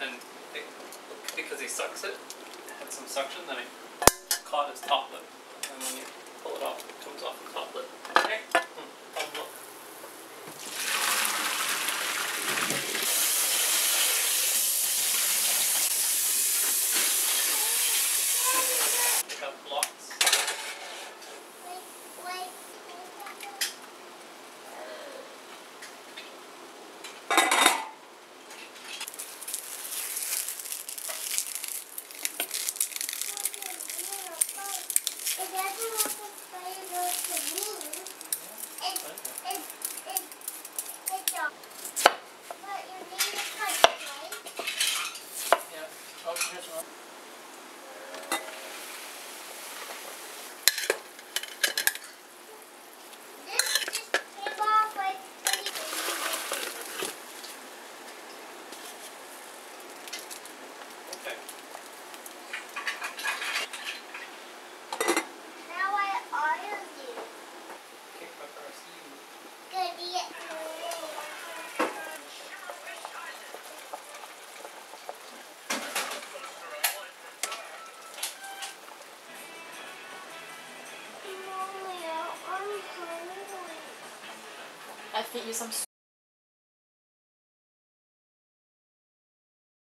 and it, because he sucks it, it had some suction, then it caught his top lip. And when you pull it off, it comes off the top lip. Okay. Talk you. I feed you some